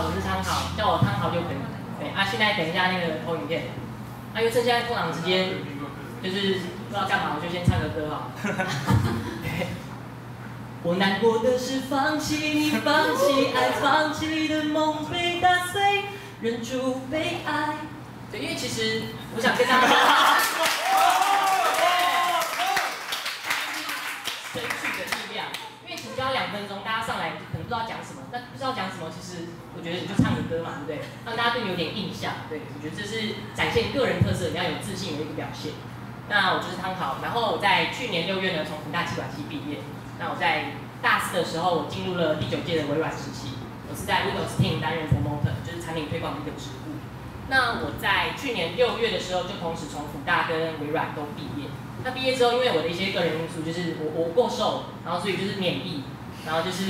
好，我是汤好，叫我汤好就可以。对啊，现在等一下那个投影片，啊，因为趁现在空档时间，就是不知道干嘛，我就先唱个歌啊。我难过的是放弃你，放弃爱，放弃的梦被打碎，忍住悲哀。对，因为其实我想跟大家。声句的力量，因为只教两分钟，不知道讲什么，那不知道讲什么，其实我觉得你就唱个歌嘛，对不对？让大家对你有点印象，对，我觉得这是展现个人特色，你要有自信的一个表现。那我就是汤好，然后我在去年六月呢从福大气管系毕业，那我在大四的时候我进入了第九届的微软实习，我是在 Windows Team 担任 Promoter，就是产品推广的一个职务。那我在去年六月的时候就同时从福大跟微软都毕业。那毕业之后，因为我的一些个人因素，就是我我过瘦，然后所以就是免疫，然后就是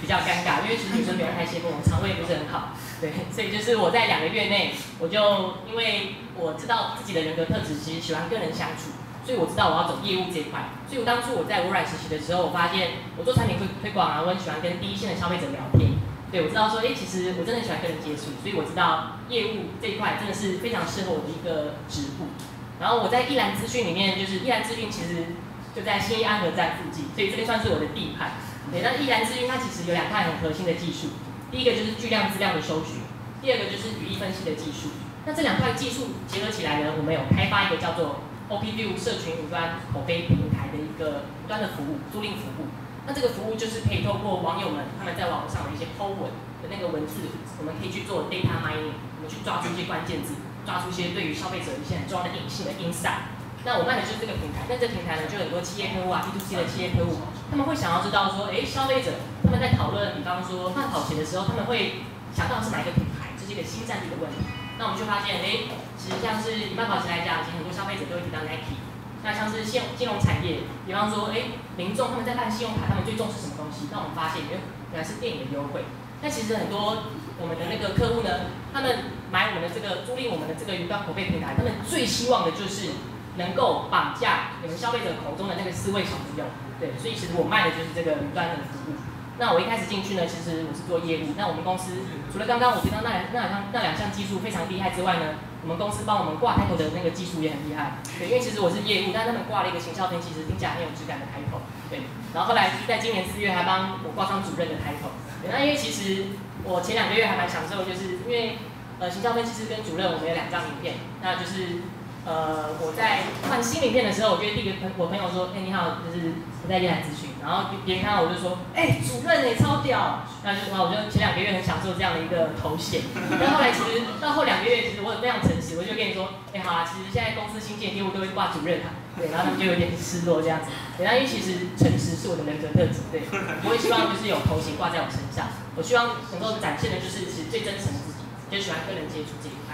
比较尴尬，因为其实女生不用太羡慕，我肠胃不是很好，对，所以就是我在两个月内，我就因为我知道自己的人格特质其实喜欢跟人相处，所以我知道我要走业务这一块。所以我当初我在微软实习的时候，我发现我做产品推推广啊，我很喜欢跟第一线的消费者聊天。对我知道说，哎，其实我真的很喜欢跟人接触，所以我知道业务这一块真的是非常适合我的一个职务。然后我在易兰资讯里面，就是易兰资讯其实就在新义安和站附近，所以这边算是我的地盘。对，那易兰资讯它其实有两块很核心的技术，第一个就是巨量资料的收取，第二个就是语义分析的技术。那这两块技术结合起来呢，我们有开发一个叫做 OPView 社群云端口碑平台的一个云端的服务，租赁服务。那这个服务就是可以透过网友们他们在网上的一些 Po 文的那个文字，我们可以去做 data mining，我们去抓住一些关键字。抓出一些对于消费者一些很重要的隐性的 insight。那我卖的就是这个平台，那这平台呢，就很多企业客户啊，B to C 的企业客户，他们会想要知道说，哎，消费者他们在讨论，比方说慢跑鞋的时候，他们会想到是哪一个品牌，这是一个新战力的问题。那我们就发现，哎，其实像是以慢跑鞋来讲，其实很多消费者都会提到 Nike。那像是信金融产业，比方说，哎，民众他们在办信用卡，他们最重视什么东西？那我们发现，原原来是电影的优惠。那其实很多我们的那个客户呢，他们。买我们的这个租赁我们的这个云端口碑平台，他们最希望的就是能够绑架你们消费者口中的那个四位小朋友，对，所以其实我卖的就是这个云端的服务。那我一开始进去呢，其实我是做业务。那我们公司除了刚刚我提到那两那两那两项技术非常厉害之外呢，我们公司帮我们挂开头的那个技术也很厉害，对，因为其实我是业务，但他们挂了一个行销分析师，听起来很有质感的开头，对。然后后来在今年四月还帮我挂上主任的开头，那因为其实我前两个月还蛮享受，就是因为。呃，行销分析师跟主任，我们有两张名片，那就是，呃，我在换新名片的时候，我就第一个朋我朋友说，哎，你好，就是我在业来咨询，然后别人看到我就说，哎，主任你超屌，那就话，我就前两个月很享受这样的一个头衔，但后来其实到后两个月，其实我非常诚实，我就跟你说，哎，好啊，其实现在公司新建业务都会挂主任啊，对，然后他们就有点失落这样子，对，那因为其实诚实是我的人格特质，对，我也希望就是有头衔挂在我身上，我希望能够展现的就是其实最真诚的自己。就喜欢跟人接触这一块，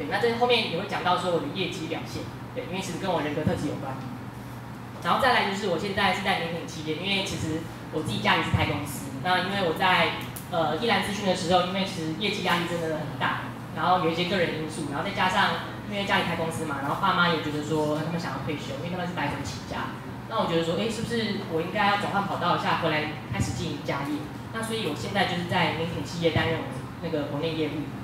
对，那这后面也会讲到说我的业绩表现，对，因为其实跟我人格特质有关。然后再来就是我现在是在联品企业，因为其实我自己家里是开公司，那因为我在呃依兰咨询的时候，因为其实业绩压力真的很大，然后有一些个人因素，然后再加上因为家里开公司嘛，然后爸妈也觉得说他们想要退休，因为他们是白手起家，那我觉得说，哎，是不是我应该要转换跑道一下，回来开始经营家业？那所以我现在就是在联品企业担任我那个国内业务。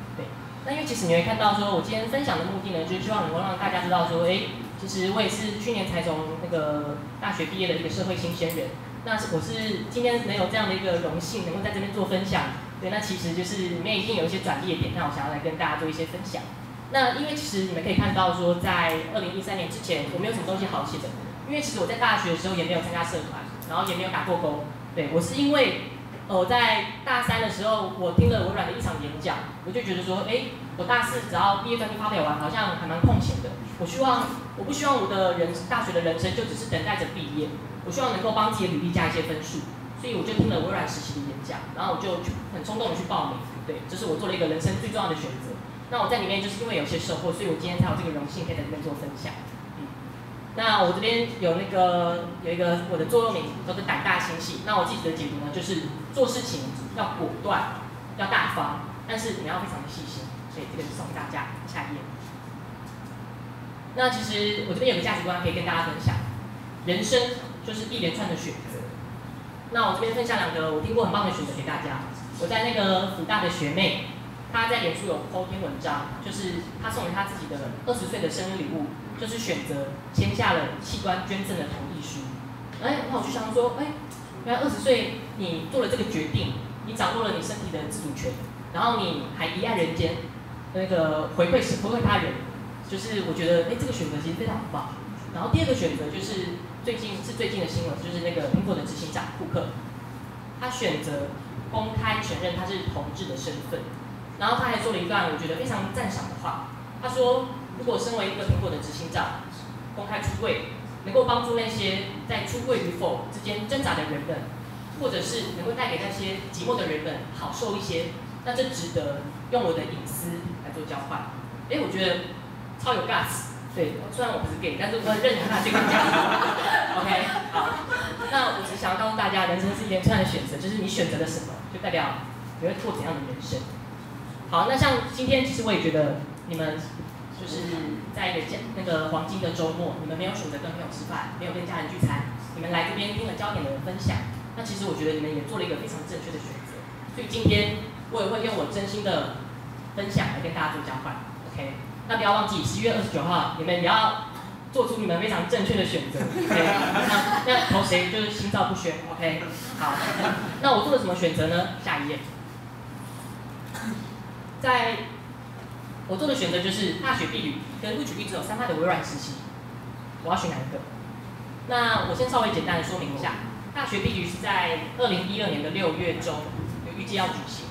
那因为其实你会看到，说我今天分享的目的呢，就是希望能够让大家知道，说，哎，其实我也是去年才从那个大学毕业的一个社会新鲜人。那我是今天能有这样的一个荣幸，能够在这边做分享，对，那其实就是里面一定有一些转捩点，那我想要来跟大家做一些分享。那因为其实你们可以看到，说在二零一三年之前，我没有什么东西好写的，因为其实我在大学的时候也没有参加社团，然后也没有打过工，对我是因为。我在大三的时候，我听了微软的一场演讲，我就觉得说，哎，我大四只要毕业专题发表完，好像还蛮空闲的。我希望，我不希望我的人大学的人生就只是等待着毕业，我希望能够帮自己的履历加一些分数。所以我就听了微软实习的演讲，然后我就很冲动的去报名，对，这是我做了一个人生最重要的选择。那我在里面就是因为有些收获，所以我今天才有这个荣幸可以在里面做分享。那我这边有那个有一个我的座右铭，叫做胆大心细。那我自己的解读呢，就是做事情要果断，要大方，但是你要非常的细心。所以这个是送给大家。下一页。那其实我这边有个价值观可以跟大家分享，人生就是一连串的选择。那我这边分享两个我听过很棒的选择给大家。我在那个福大的学妹，他在脸书有 po 篇文章，就是他送给他自己的二十岁的生日礼物，就是选择签下了器官捐赠的同意书。哎，那我就想说，哎，原来二十岁你做了这个决定，你掌握了你身体的自主权，然后你还遗爱人间，那个回馈回馈他人，就是我觉得，哎，这个选择其实非常棒。然后第二个选择就是最近是最近的新闻，就是那个苹果的执行长库克，他选择公开承认他是同志的身份，然后他还说了一段我觉得非常赞赏的话，他说，如果身为一个苹果的执行长，公开出柜。能够帮助那些在出柜与否之间挣扎的人们，或者是能够带给那些寂寞的人们好受一些，那这值得用我的隐私来做交换。哎，我觉得超有 guts。对，虽然我不是 gay，但是我认同他这个价值。OK，好。那我只想要告诉大家，人生是一连串的选择，就是你选择了什么，就代表你会过怎样的人生。好，那像今天，其实我也觉得你们。就是在一个那个黄金的周末，你们没有选择跟朋友吃饭，没有跟家人聚餐，你们来这边听了焦点的分享，那其实我觉得你们也做了一个非常正确的选择。所以今天我也会用我真心的分享来跟大家做交换，OK？那不要忘记十一月二十九号，你们也要做出你们非常正确的选择，OK？那那投谁就是心照不宣，OK？好，那我做了什么选择呢？下一页，在。我做的选择就是大学毕旅跟录取率只有三趴的微软实习，我要选哪一个？那我先稍微简单的说明一下，大学毕旅是在二零一二年的六月中有预计要举行，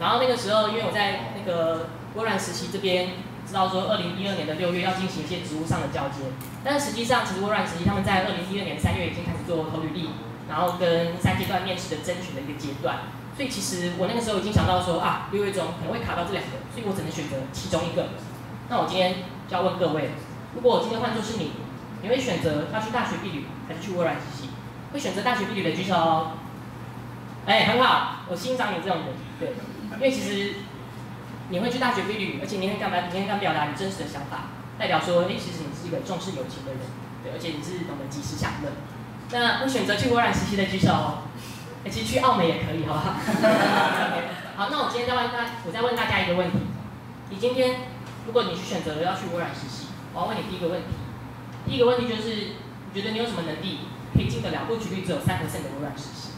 然后那个时候因为我在那个微软实习这边知道说二零一二年的六月要进行一些职务上的交接，但实际上其实微软实习他们在二零一二年三月已经开始做投履历，然后跟三阶段面试的甄选的一个阶段。所以其实我那个时候已经想到说啊，六月中可能会卡到这两个，所以我只能选择其中一个。那我今天就要问各位，如果我今天换作是你，你会选择要去大学毕旅还是去微软实习？会选择大学毕旅的举手。哎，很好，我欣赏你这种人，对，因为其实你会去大学毕旅，而且你会干嘛？你会敢表达你真实的想法，代表说，哎，其实你是一个重视友情的人，对，而且你是懂得及时享乐。那会选择去微软实习的举手。其实去澳美也可以，好不好？好，那我今天再问大，我再问大家一个问题：你今天如果你去选择了要去微软实习，我要问你第一个问题。第一个问题就是，你觉得你有什么能力可以进得了录取率只有三 percent 的微软实习？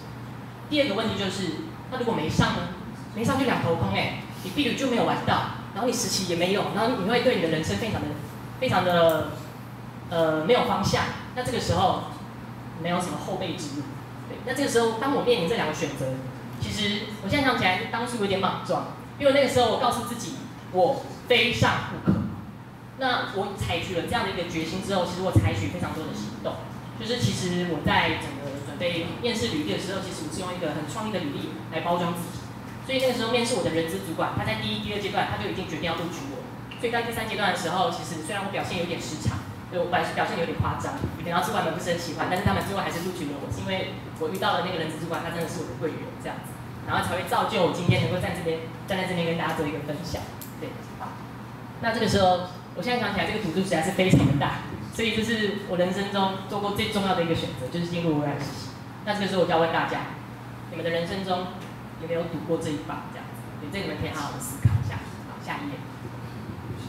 第二个问题就是，那如果没上呢？没上就两头空哎，你毕业就没有玩到，然后你实习也没有，然后你会对你的人生非常的、非常的呃没有方向。那这个时候没有什么后备之路。那这个时候，当我面临这两个选择，其实我现在想起来，当初有点莽撞，因为那个时候我告诉自己，我非上不可。那我采取了这样的一个决心之后，其实我采取非常多的行动，就是其实我在整个准备面试履历的时候，其实我是用一个很创意的履历来包装自己。所以那个时候面试我的人资主管，他在第一、第二阶段他就已经决定要录取我。所以在第三阶段的时候，其实虽然我表现有点失常。对我本来表现有点夸张，然后主管们不是很喜欢，但是他们最后还是录取了我，是因为我遇到了那个人资主管，他真的是我的贵人，这样子，然后才会造就我今天能够在这边站在这边跟大家做一个分享。对，好，那这个时候，我现在想起来这个赌注实在是非常的大，所以这是我人生中做过最重要的一个选择，就是进入微软实习。那这个时候我就要问大家，你们的人生中有没有赌过这一把？这样子，对，这你们可以好好的思考一下。好，下一页。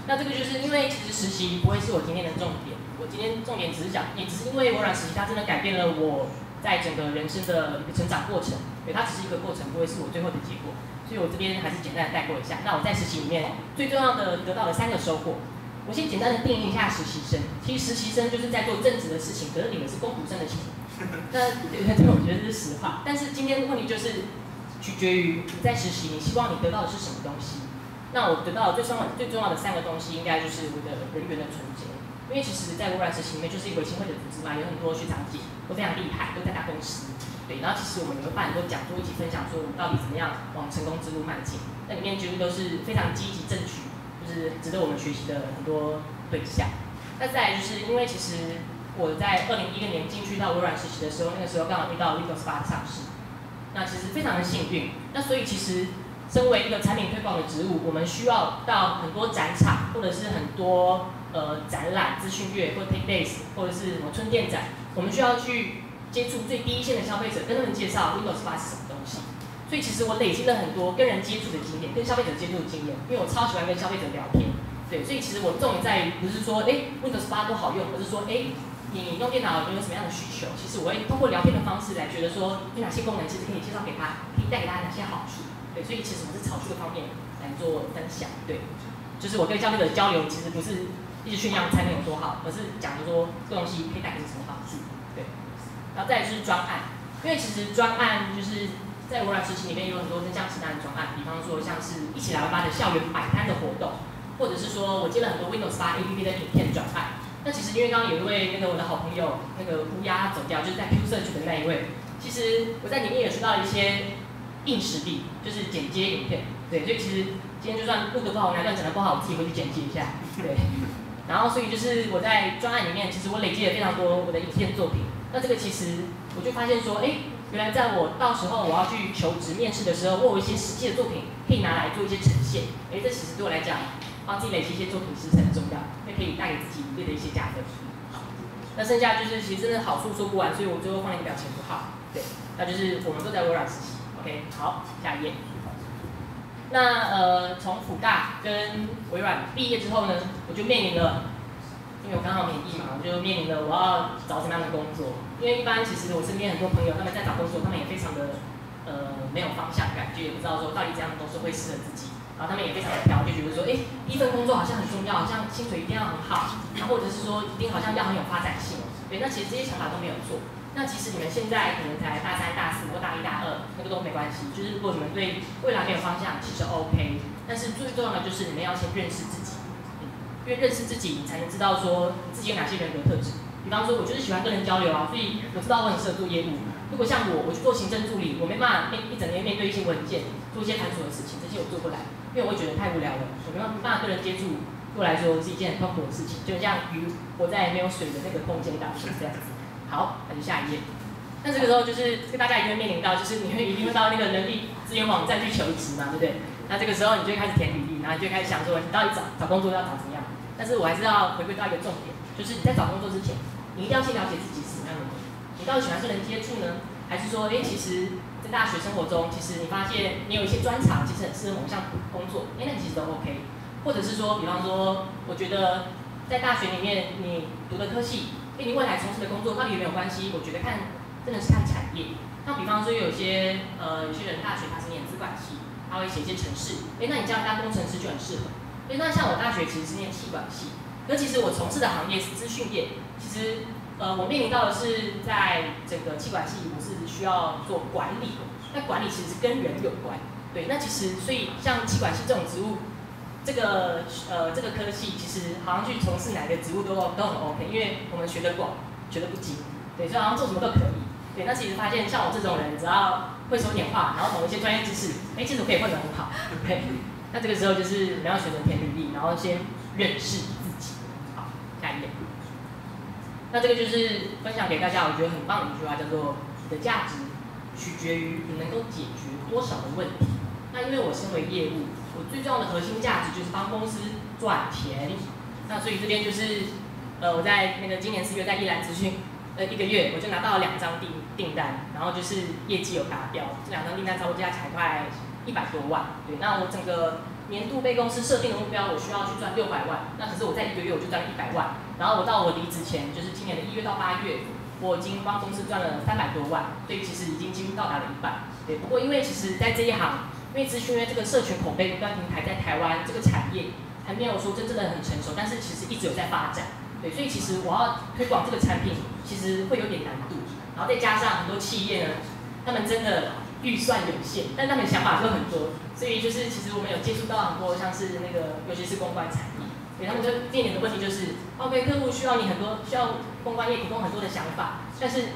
那这个就是因为其实实习不会是我今天的重点，我今天重点只是讲，也只是因为微软实习它真的改变了我在整个人生的一个成长过程，对，它只是一个过程，不会是我最后的结果，所以我这边还是简单的带过一下。那我在实习里面最重要的得到了三个收获，我先简单的定义一下实习生，其实实习生就是在做正职的事情，可是你们是公读生的钱，那对对我觉得是实话，但是今天问题就是取决于你在实习，你希望你得到的是什么东西。那我得到最重要、最重要的三个东西，应该就是我的人员的纯洁。因为其实，在微软实习里面，就是一个新会的组织嘛，有很多学长姐都非常厉害，都在大公司。对，然后其实我们也会办很多讲座，一起分享说我们到底怎么样往成功之路迈进。那里面几乎都是非常积极争取，就是值得我们学习的很多对象。那再来就是因为其实我在二零一六年进去到微软实习的时候，那个时候刚好遇到 Windows 八上市，那其实非常的幸运。那所以其实。身为一个产品推广的职务，我们需要到很多展场，或者是很多呃展览、资讯月或 Take Days，或者是什么春店展，我们需要去接触最低一线的消费者，跟他们介绍 Windows 8是什么东西。所以其实我累积了很多跟人接触的经验，跟消费者接触的经验，因为我超喜欢跟消费者聊天。对，所以其实我重点在于不是说哎 Windows 八多好用，而是说哎你用电脑你有什么样的需求？其实我会通过聊天的方式来觉得说有哪些功能其实可以介绍给他，可以带给他哪些好处。对，所以其实我是朝这个方面来做分享。对，就是我跟消费者交流，其实不是一直炫耀产品有多好，而是讲说这东西可以带给你什么帮助。对，然后再就是专案，因为其实专案就是在微软实习里面有很多跟像其他的专案，比方说像是一起来玩吧的校园摆摊的活动。或者是说我接了很多 Windows 8 APP 的影片转案，那其实因为刚刚有一位那个我的好朋友那个乌鸦走掉，就是在 Q Search 的那一位，其实我在里面也学到一些硬实力，就是剪接影片，对，所以其实今天就算录的不好，哪段讲的不好，我自己回去剪辑一下，对。然后所以就是我在专案里面，其实我累积了非常多我的影片作品，那这个其实我就发现说，哎，原来在我到时候我要去求职面试的时候，我有一些实际的作品可以拿来做一些呈现，哎，这其实对我来讲。帮自己累积一些作品是很重要，那可以带给自己一定的一些价值。好那剩下就是其实真的好处说不完，所以我最后放一个表情符号。对，那就是我们都在微软实习。OK，好，下一页。那呃，从辅大跟微软毕业之后呢，我就面临了，因为我刚好免疫嘛，我就面临了我要找什么样的工作。因为一般其实我身边很多朋友他们在找工作，他们也非常的呃没有方向感，就也不知道说到底怎样的工作会适合自己。然后他们也非常的挑，就觉得说，哎，第一份工作好像很重要，好像薪水一定要很好，那或者是说一定好像要很有发展性，对，那其实这些想法都没有错。那其实你们现在可能才大三、大四或大一、大二，那个都没关系。就是如果你们对未来没有方向，其实 OK。但是最重要的就是你们要先认识自己，因为认识自己，你才能知道说自己有哪些人格特质。比方说，我就是喜欢跟人交流啊，所以我知道我很适合做业务。如果像我，我去做行政助理，我没办法面一整天面对一些文件，做一些繁琐的事情，这些我做不来。因为我会觉得太无聊了，我没有办法跟人接触，对我来说是一件很痛苦的事情，就像鱼活在没有水的那个空间当中这样子。好，那就下一页。那这个时候就是跟大家一定会面临到，就是你会一定会到那个人力资源网站去求职嘛，对不对？那这个时候你就开始填履历，然后你就开始想说，你到底找找工作要找怎么样？但是我还是要回归到一个重点，就是你在找工作之前，你一定要先了解自己是什么样的人。你到底喜欢跟人接触呢，还是说，哎，其实？在大学生活中，其实你发现你有一些专长，其实很适合某项工作，哎，那其实都 OK。或者是说，比方说，我觉得在大学里面你读的科系，跟你未来从事的工作到底有没有关系？我觉得看真的是看产业。那比方说，有些呃有些人大学他是念资管系，他会写一些程式，哎，那你这样当工程师就很适合。哎，那像我大学其实是念气管系，那其实我从事的行业是资讯业，其实。呃，我面临到的是在整个气管系，我是需要做管理。那管理其实是跟人有关，对。那其实所以像气管系这种职务，这个呃这个科系其实好像去从事哪个职务都都很 OK，因为我们学得广，学得不精，对，所以好像做什么都可以。对，那其实发现像我这种人，只要会说点话，然后懂一些专业知识，哎，其实可以混得很好。对，那这个时候就是你要选择填履历，然后先认识自己。好，下一页。那这个就是分享给大家，我觉得很棒的一句话，叫做“你的价值取决于你能够解决多少的问题”。那因为我身为业务，最重要的核心价值就是帮公司赚钱。那所以这边就是，呃，我在那个今年四月在易兰资讯，呃，一个月我就拿到了两张订订单，然后就是业绩有达标，这两张订单差不多加起来快一百多万。对，那我整个。年度被公司设定的目标，我需要去赚六百万。那可是我在一个月我就赚了一百万。然后我到我离职前，就是今年的一月到八月，我已经帮公司赚了三百多万。所以其实已经几乎到达了一半。对，不过因为其实在这一行，因为资讯因为这个社群口碑端平台在台湾这个产业还没有说真正的很成熟，但是其实一直有在发展。对，所以其实我要推广这个产品，其实会有点难度。然后再加上很多企业呢，他们真的。预算有限，但他们想法就很多，所以就是其实我们有接触到很多像是那个，尤其是公关产业，所以他们就面临的问题就是，OK，客户需要你很多，需要公关业提供很多的想法，但是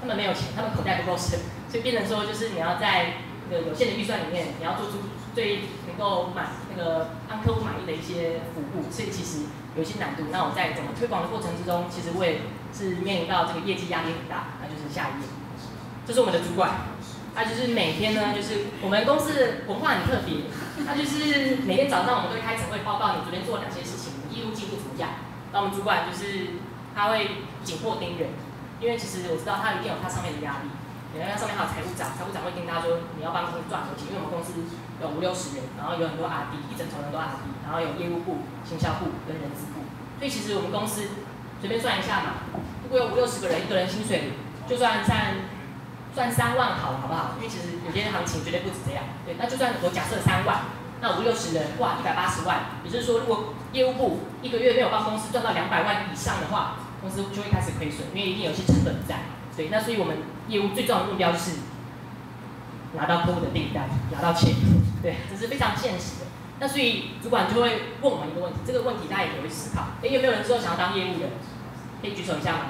他们没有钱，他们口袋不够深，所以变成说就是你要在那个有限的预算里面，你要做出最能够满那个让客户满意的一些服务，所以其实有一些难度。那我在整个推广的过程之中，其实我也是面临到这个业绩压力很大，那就是下一页，这是我们的主管。他就是每天呢，就是我们公司文化很特别，他就是每天早上我们都会开晨会报告你昨天做了哪些事情，业务进度怎么样。那我们主管就是他会紧迫盯人，因为其实我知道他一定有他上面的压力。你看上面还有财务长，财务长会跟大家说你要帮公司赚多少钱，因为我们公司有五六十人，然后有很多 R D，一整层人都 R D，然后有业务部、行销部跟人资部，所以其实我们公司随便算一下嘛，如果有五六十个人，一个人薪水就算算算三万好了，好不好？因为其实有些行情绝对不止这样，对，那就算我假设三万，那五六十人，哇，一百八十万，也就是说，如果业务部一个月没有帮公司赚到两百万以上的话，公司就会开始亏损，因为一定有些成本在。对，那所以我们业务最重要的目标是拿到客户的订单，拿到钱。对，这是非常现实的。那所以主管就会问我们一个问题，这个问题大家也可以思考。哎，有没有人之后想要当业务的？可以举手一下吗？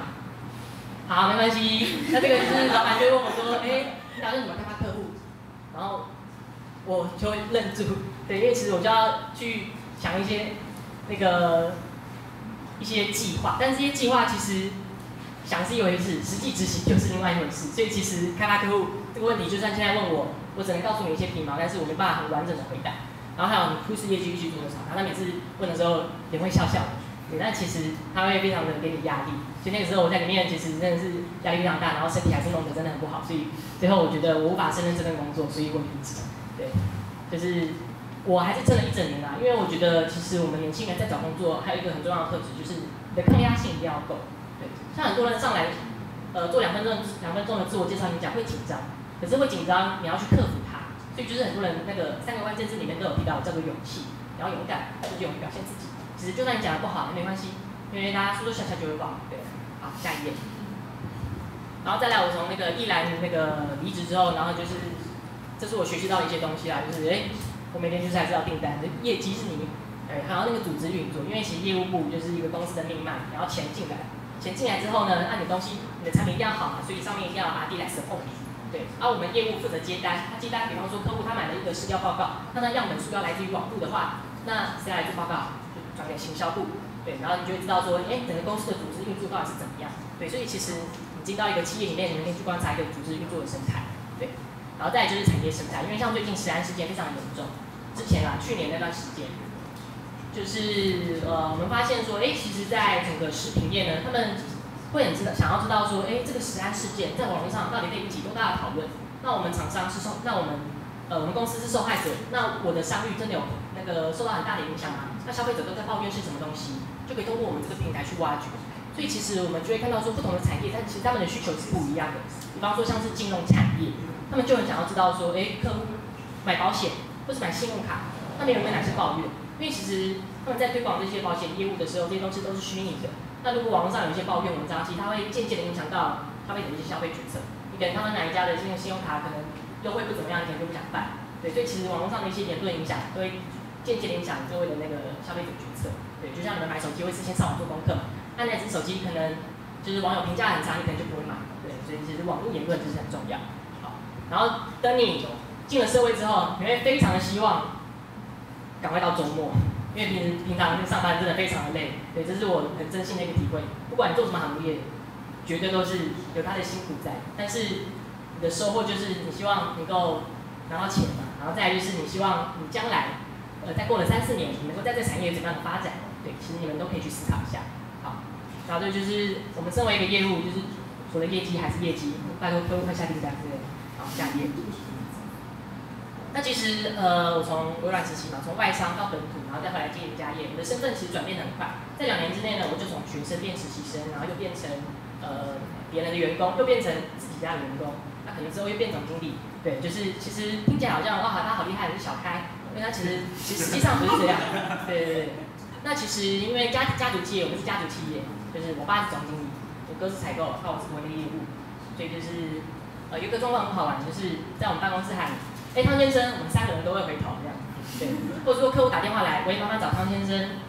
好，没关系。那这个就是老板就会问我说，哎，你打算怎么开发客户？然后我就会愣住。对，因为其实我就要去想一些那个。一些计划，但这些计划其实想是一回事，实际执行就是另外一回事。所以其实开发客户这个问题，就算现在问我，我只能告诉你一些皮毛，但是我没办法很完整的回答。然后还有你护士业绩预期做多少？他每次问的时候也会笑笑，对，但其实他会非常的给你压力。所以那个时候我在里面其实真的是压力非常大，然后身体还是弄得真的很不好。所以最后我觉得我无法胜任这份工作，所以我离职。对，就是。我还是撑了一整年啦，因为我觉得其实我们年轻人在找工作还有一个很重要的特质，就是你的抗压性一定要够。对，像很多人上来，呃，做两分钟两分钟的自我介绍演讲会紧张，可是会紧张，你要去克服它。所以就是很多人那个三个关键字里面都有提到叫做勇气，然后勇敢，就是勇于表现自己。其实就算你讲的不好也没关系，因为大家说说笑笑就会忘。对，好，下一页。然后再来，我从那个一兰那个离职之后，然后就是这是我学习到一些东西啦，就是哎。我每天就是还是要订单，业绩是你，哎，还有那个组织运作，因为其实业务部就是一个公司的命脉，然后钱进来，钱进来之后呢，那你东西，你的产品一定要好嘛，所以上面一定要阿弟来 support 你，对，而我们业务负责接单，他接单，比方说客户他买了一个试调报告，他的样本数要来自于网部的话，那谁来做报告？就转给行销部，对，然后你就会知道说，哎，整个公司的组织运作到底是怎么样，对，所以其实你进到一个企业里面，你们可以去观察一个组织运作的生态，对。然后再就是产业生态，因为像最近食安事件非常严重，之前啊，去年那段时间，就是呃，我们发现说，哎，其实，在整个食品业呢，他们会很知道想要知道说，哎，这个食安事件在网络上到底引起多大的讨论？那我们厂商是受，那我们呃，我们公司是受害者，那我的商誉真的有那个受到很大的影响吗？那消费者都在抱怨是什么东西？就可以通过我们这个平台去挖掘。所以其实我们就会看到说，不同的产业，但其实他们的需求是不一样的。比方说像是金融产业。他们就很想要知道说，哎，客户买保险或是买信用卡，那边有没有哪些抱怨？因为其实他们在推广这些保险业务的时候，这些东西都是虚拟的。那如果网络上有一些抱怨文章，其实它会间接的影响到消费者一些消费决策。你可能他们哪一家的信用信用卡可能优惠不怎么样，你可能就不想办。对，所以其实网络上的一些言论影响，都会间接影响各位的那个消费者决策。对，就像你们买手机会事先上网做功课嘛，那那只手机可能就是网友评价很差，你可能就不会买。对，所以其实网络言论就是很重要。好然后等你进了社会之后，你会非常的希望赶快到周末，因为平平常上班真的非常的累。对，这是我很真心的一个体会。不管你做什么行业，绝对都是有他的辛苦在。但是你的收获就是你希望能够拿到钱嘛，然后再来就是你希望你将来，呃，再过了三四年，你能够在这产业怎么样的发展？对，其实你们都可以去思考一下。好，然后这就是我们身为一个业务，就是除了业绩还是业绩，拜托客户快下订单，对不对？下业。那其实呃，我从微软实习嘛，从外商到本土，然后再回来经营家业，我的身份其实转变很快。在两年之内呢，我就从学生变实习生，然后又变成呃别人的员工，又变成自己家的员工。那可能之后又变总经理。对，就是其实听起来好像哇，他好厉害，是小开。因为他其实其实际上不是这样。对对对。那其实因为家家族企业，我们是家族企业，就是我爸是总经理，我哥是采购，那我是国内业务，所以就是。呃，有个状况很好玩，就是在我们办公室喊，哎，汤先生，我们三个人都会回头这样，对，或者说客户打电话来，喂，妈妈找汤先生，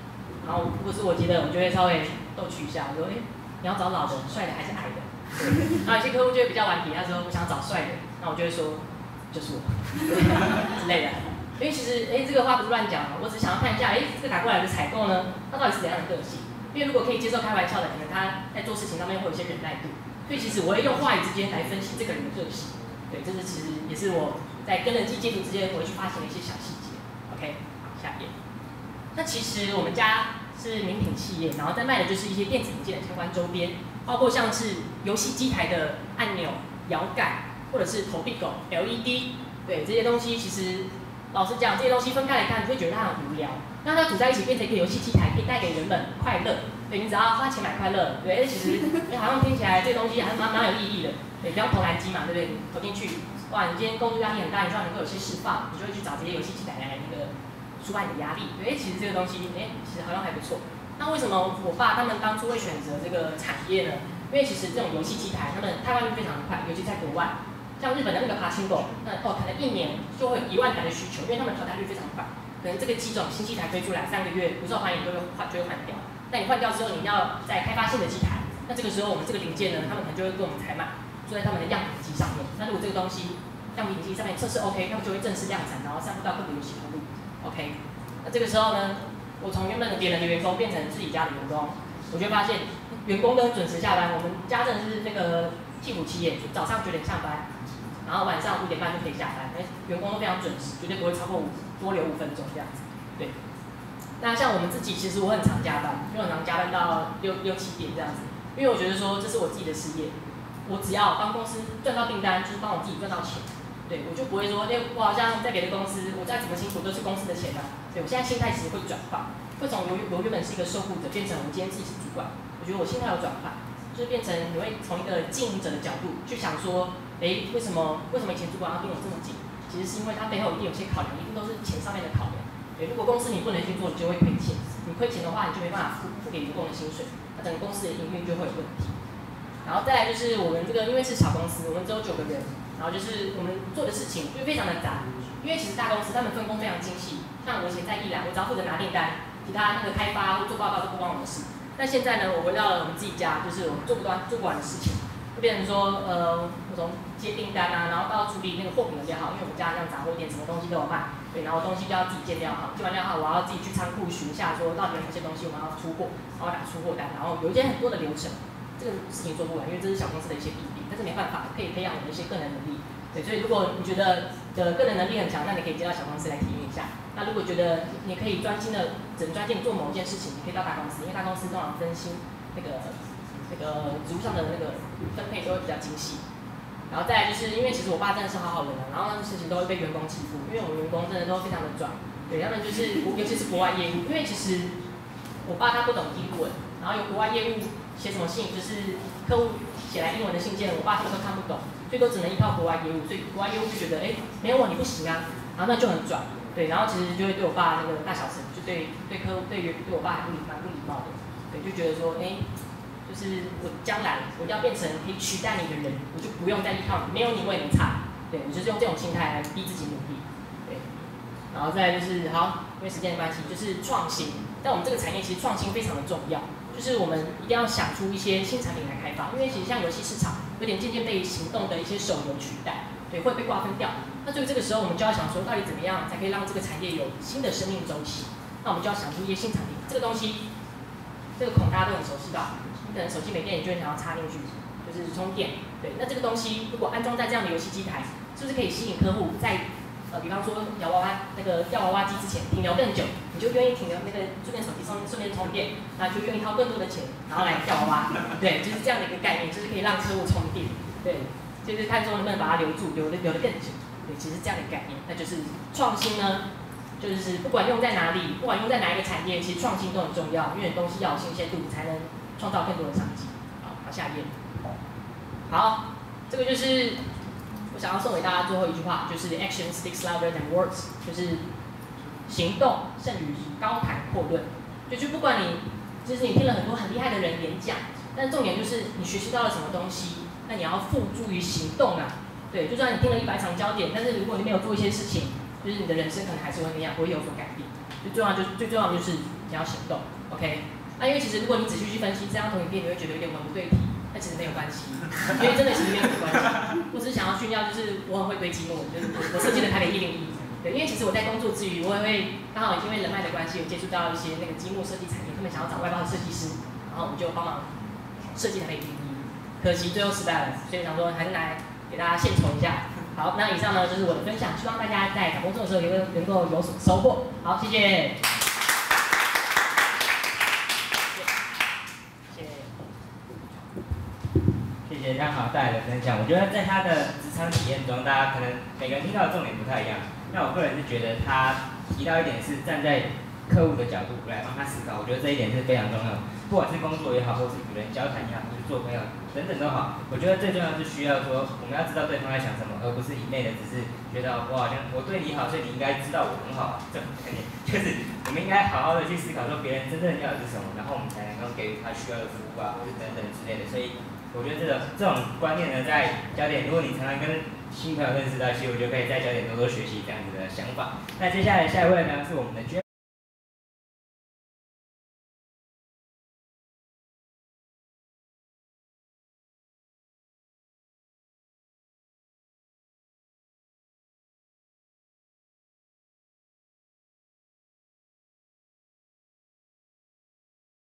然后如果是我接的，我就会稍微逗取一下，我说，哎，你要找老的、帅的还是矮的？然后有些客户就会比较顽皮，他说我想找帅的，那我就会说，就是我。之类的，因为其实，哎，这个话不是乱讲，我只是想要看一下，哎，这个打过来的采购呢，他到底是怎样的个性？因为如果可以接受开玩笑的，可能他在做事情上面会有一些忍耐度。所以其实我会用话语之间来分析这个人的个性，对，这是其实也是我在跟人际接触之间我会去发现的一些小细节。OK，好，下一页。那其实我们家是名品企业，然后在卖的就是一些电子零件的相关周边，包括像是游戏机台的按钮、摇杆，或者是投币狗 LED，对这些东西，其实老实讲，这些东西分开来看，你会觉得它很无聊。那它组在一起变成一个游戏机台，可以带给人们快乐。对你只要花钱买快乐，对，其实好像听起来这东西还是蛮蛮有意义的。对，比方投篮机嘛，对不对？投进去，哇，你今天工作压力很大，你希望能够有些释放，你就会去找这些游戏机台来那个舒缓你的压力。对，其实这个东西，哎，其实好像还不错。那为什么我爸他们当初会选择这个产业呢？因为其实这种游戏机台，他们开发率非常的快，尤其在国外，像日本的那个爬行狗，那哦，可能一年就会有一万台的需求，因为他们淘汰率非常快。可能这个机种新机台推出来三个月不受欢迎，就会换就会换掉。那你换掉之后，你要再开发新的机台，那这个时候我们这个零件呢，他们可能就会跟我们采买，做在他们的样品机上面。那如果这个东西样品机上面测试 OK，他们就会正式量产，然后散布到各个游戏通路。OK，那这个时候呢，我从原本的别人的员工变成自己家的员工，我就发现员工都准时下班。我们家真的是那个替补企业，早上九点上班，然后晚上五点半就可以下班，哎，员工都非常准时，绝对不会超过五。多留五分钟这样子，对。那像我们自己，其实我很常加班，因为我常加班到六六七点这样子。因为我觉得说这是我自己的事业，我只要帮公司赚到订单，就是帮我自己赚到钱。对，我就不会说，哎，我好像在别的公司，我再怎么辛苦都是公司的钱啊。对我现在心态其实会转换，会从我我原本是一个受雇者，变成我今天自己是主管。我觉得我心态有转换，就是变成你会从一个经营者的角度去想说，哎，为什么为什么以前主管要跟我这么紧？其实是因为他背后一定有些考量，一定都是钱上面的考量。如果公司你不能去做，你就会亏钱。你亏钱的话，你就没办法付付给员工的薪水，那整个公司的营运就会有问题。然后再来就是我们这个，因为是小公司，我们只有九个人，然后就是我们做的事情就非常的杂。因为其实大公司他们分工非常精细，像我以前在一兰，我只要负责拿订单，其他那个开发或做报告都不关我的事。但现在呢，我回到了我们自己家，就是我们做不完做不完的事情。就变成说，呃，我从接订单啊，然后到处理那个货品的料好，因为我们家像杂货店，什么东西都有卖，对，然后东西就要自己建料好，建完料好，我要自己去仓库询下，说到底有哪些东西我们要出货，然后打出货单，然后有一些很多的流程，这个事情做不完，因为这是小公司的一些弊病，但是没办法，可以培养我们一些个人能力，对，所以如果你觉得的个人能力很强，那你可以接到小公司来体验一下。那如果觉得你可以专心的，只能专心做某一件事情，你可以到大公司，因为大公司通常分心那个。那个职务上的那个分配都会比较精细，然后再来就是因为其实我爸真的是好好人，然后那些事情都会被员工欺负，因为我们员工真的都非常的拽，对他们就是尤其是国外业务，因为其实我爸他不懂英文，然后有国外业务写什么信，就是客户写来英文的信件，我爸他都看不懂，最多只能依靠国外业务，所以国外业务就觉得哎没有我你不行啊，然后那就很拽，对，然后其实就会对我爸那个大小声，就对对客户对于对我爸还不礼蛮不礼貌的，对，就觉得说哎。就是我将来我要变成可以取代你的人，我就不用再依靠你，没有你我也能差。对，我就是用这种心态来逼自己努力。对，然后再就是好，因为时间的关系，就是创新。在我们这个产业，其实创新非常的重要，就是我们一定要想出一些新产品来开发。因为其实像游戏市场，有点渐渐被行动的一些手游取代，对，会被瓜分掉。那所以这个时候，我们就要想说，到底怎么样才可以让这个产业有新的生命周期？那我们就要想出一些新产品。这个东西，这个孔大家都很熟悉吧？可能手机没电，你就会想要插进去，就是充电。对，那这个东西如果安装在这样的游戏机台，是不是可以吸引客户在呃，比方说摇娃娃那个吊娃娃机之前停留更久，你就愿意停留那个顺便手机充顺便充电，那就愿意掏更多的钱，然后来吊娃娃。对，就是这样的一个概念，就是可以让客户充电。对，就是看说能不能把它留住，留的留的更久。对，其实这样的概念，那就是创新呢，就是不管用在哪里，不管用在哪一个产业，其实创新都很重要，因为东西要有新鲜度才能。创造更多的商机。好，好，下一页。好，这个就是我想要送给大家最后一句话，就是 Action speaks louder than words，就是行动胜于高谈阔论。就就不管你，就是你听了很多很厉害的人演讲，但重点就是你学习到了什么东西，那你要付诸于行动啊。对，就算你听了一百场焦点，但是如果你没有做一些事情，就是你的人生可能还是会那样，不会有所改变。最重要就是最重要就是你要行动，OK。那因为其实如果你仔细去分析这张投影片，你会觉得有点文不对题，那其实没有关系，因为真的其实没有关系。我只是想要炫耀，就是我很会堆积木，就是我设计了台北一零一。对，因为其实我在工作之余，我也会刚好因为人脉的关系，有接触到一些那个积木设计产业，他们想要找外包的设计师，然后我们就帮忙设计台北一零一。可惜最后失败了，所以想说还是来给大家献丑一下。好，那以上呢就是我的分享，希望大家在找工作的时候也能够有所收获。好，谢谢。谢谢谢江豪带来的分享。我觉得在他的职场体验中，大家可能每个人听到的重点不太一样。那我个人是觉得他提到一点是站在客户的角度来帮他思考，我觉得这一点是非常重要。不管是工作也好，或是与人交谈也好，或是做朋友等等都好，我觉得最重要是需要说，我们要知道对方在想什么，而不是一昧的只是觉得我好像我对你好，所以你应该知道我很好这种概念。就是我们应该好好的去思考说别人真正要的是什么，然后我们才能够给予他需要的服务啊，或者等等之类的。所以我觉得这种这种观念呢，在焦点，如果你常常跟新朋友认识到，其实我觉得可以在焦点多多学习这样子的想法。那接下来下一位呢，是我们的娟。